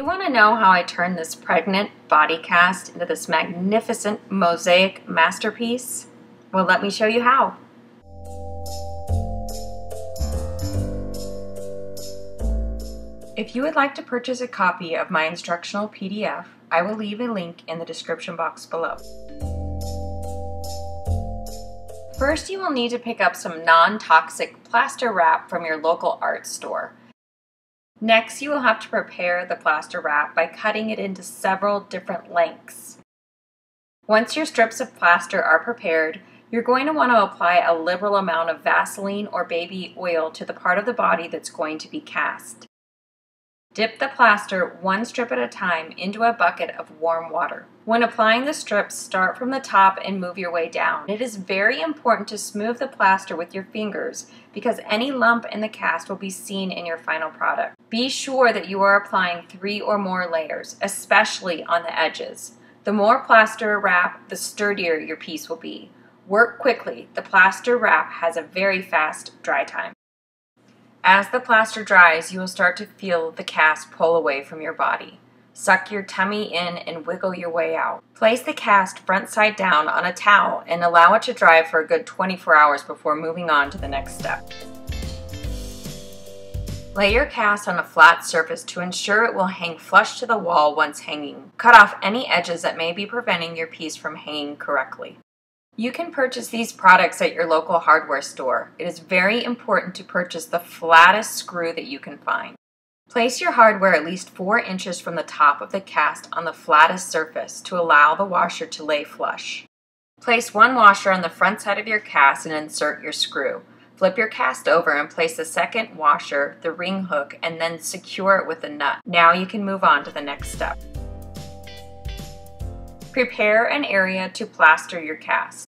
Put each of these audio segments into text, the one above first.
you want to know how I turned this pregnant body cast into this magnificent mosaic masterpiece? Well, let me show you how. If you would like to purchase a copy of my instructional PDF, I will leave a link in the description box below. First, you will need to pick up some non-toxic plaster wrap from your local art store. Next, you will have to prepare the plaster wrap by cutting it into several different lengths. Once your strips of plaster are prepared, you're going to want to apply a liberal amount of Vaseline or baby oil to the part of the body that's going to be cast. Dip the plaster one strip at a time into a bucket of warm water. When applying the strips, start from the top and move your way down. It is very important to smooth the plaster with your fingers because any lump in the cast will be seen in your final product. Be sure that you are applying three or more layers, especially on the edges. The more plaster wrap, the sturdier your piece will be. Work quickly. The plaster wrap has a very fast dry time. As the plaster dries, you will start to feel the cast pull away from your body. Suck your tummy in and wiggle your way out. Place the cast front side down on a towel and allow it to dry for a good 24 hours before moving on to the next step. Lay your cast on a flat surface to ensure it will hang flush to the wall once hanging. Cut off any edges that may be preventing your piece from hanging correctly. You can purchase these products at your local hardware store. It is very important to purchase the flattest screw that you can find. Place your hardware at least 4 inches from the top of the cast on the flattest surface to allow the washer to lay flush. Place one washer on the front side of your cast and insert your screw. Flip your cast over and place the second washer, the ring hook, and then secure it with a nut. Now you can move on to the next step. Prepare an area to plaster your cast.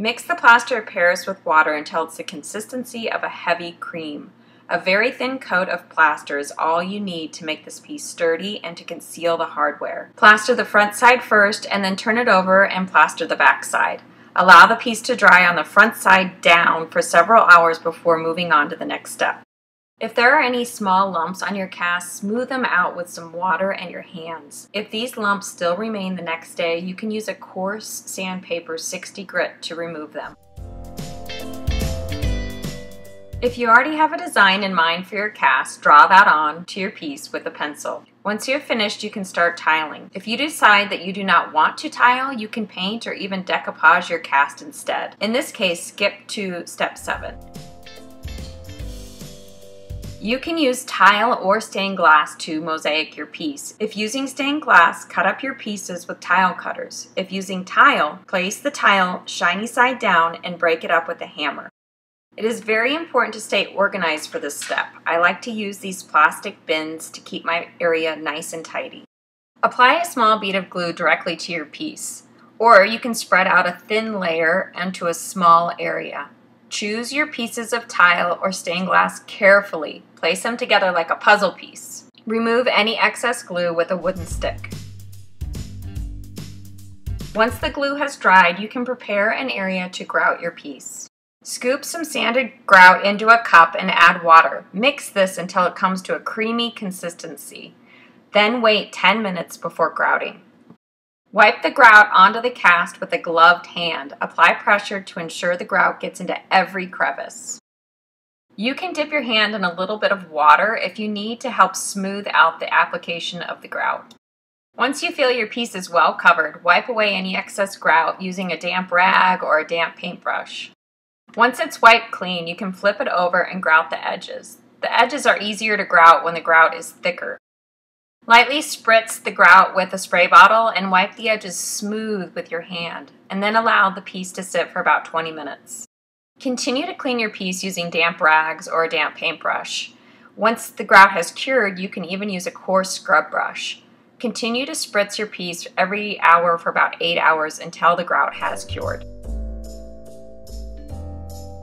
Mix the plaster of Paris with water until it's the consistency of a heavy cream. A very thin coat of plaster is all you need to make this piece sturdy and to conceal the hardware. Plaster the front side first and then turn it over and plaster the back side. Allow the piece to dry on the front side down for several hours before moving on to the next step. If there are any small lumps on your cast, smooth them out with some water and your hands. If these lumps still remain the next day, you can use a coarse sandpaper 60 grit to remove them. If you already have a design in mind for your cast, draw that on to your piece with a pencil. Once you're finished, you can start tiling. If you decide that you do not want to tile, you can paint or even decoupage your cast instead. In this case, skip to step 7. You can use tile or stained glass to mosaic your piece. If using stained glass, cut up your pieces with tile cutters. If using tile, place the tile shiny side down and break it up with a hammer. It is very important to stay organized for this step. I like to use these plastic bins to keep my area nice and tidy. Apply a small bead of glue directly to your piece, or you can spread out a thin layer onto a small area. Choose your pieces of tile or stained glass carefully. Place them together like a puzzle piece. Remove any excess glue with a wooden stick. Once the glue has dried, you can prepare an area to grout your piece. Scoop some sanded grout into a cup and add water. Mix this until it comes to a creamy consistency. Then wait 10 minutes before grouting. Wipe the grout onto the cast with a gloved hand. Apply pressure to ensure the grout gets into every crevice. You can dip your hand in a little bit of water if you need to help smooth out the application of the grout. Once you feel your piece is well covered, wipe away any excess grout using a damp rag or a damp paintbrush. Once it's wiped clean, you can flip it over and grout the edges. The edges are easier to grout when the grout is thicker. Lightly spritz the grout with a spray bottle and wipe the edges smooth with your hand, and then allow the piece to sit for about 20 minutes. Continue to clean your piece using damp rags or a damp paintbrush. Once the grout has cured, you can even use a coarse scrub brush. Continue to spritz your piece every hour for about 8 hours until the grout has cured.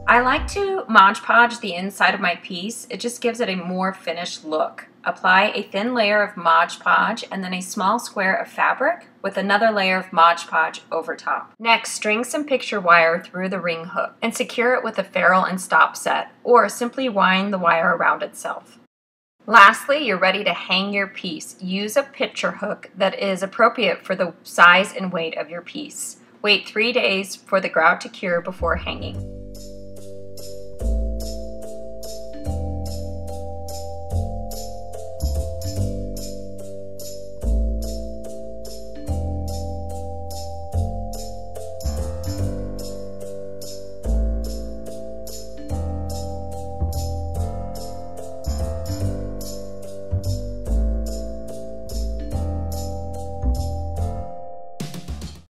I like to Mod Podge the inside of my piece. It just gives it a more finished look. Apply a thin layer of Mod Podge and then a small square of fabric with another layer of Mod Podge over top. Next, string some picture wire through the ring hook and secure it with a ferrule and stop set, or simply wind the wire around itself. Lastly, you're ready to hang your piece. Use a picture hook that is appropriate for the size and weight of your piece. Wait three days for the grout to cure before hanging.